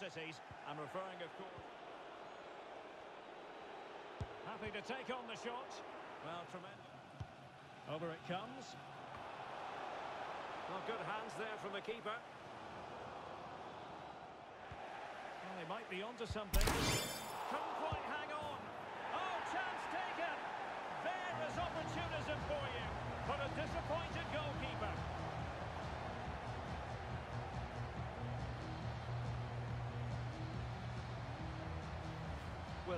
cities. I'm referring, of course... Happy to take on the shot. Well, tremendous. Over it comes. Well, good hands there from the keeper. Well, they might be onto something.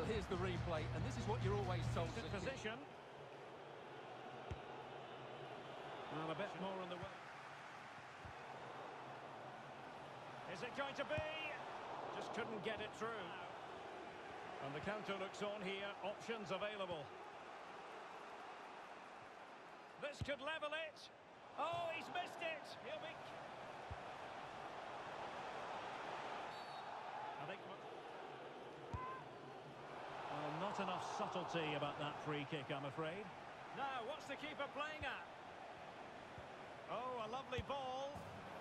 Well, here's the replay, and this is what you're always told. Good as position. Well, a bit more on the way. Is it going to be? Just couldn't get it through. And the counter looks on here. Options available. This could level it. Oh, he's missed it. He'll be... enough subtlety about that free kick, I'm afraid. Now, what's the keeper playing at? Oh, a lovely ball.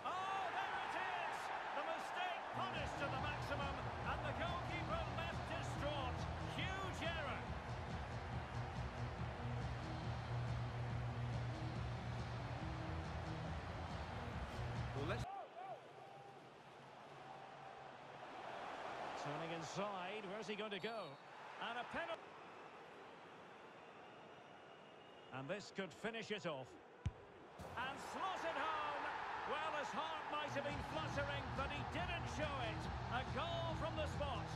Oh, there it is! The mistake punished to the maximum, and the goalkeeper left distraught. Huge error. Well, let's... Turning inside, where's he going to go? And a penalty. And this could finish it off. And slotted home. Well, his heart might have been fluttering, but he didn't show it. A goal from the spot.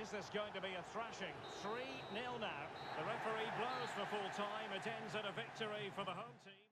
Is this going to be a thrashing? 3-0 now. The referee blows for full time. It ends at a victory for the home team.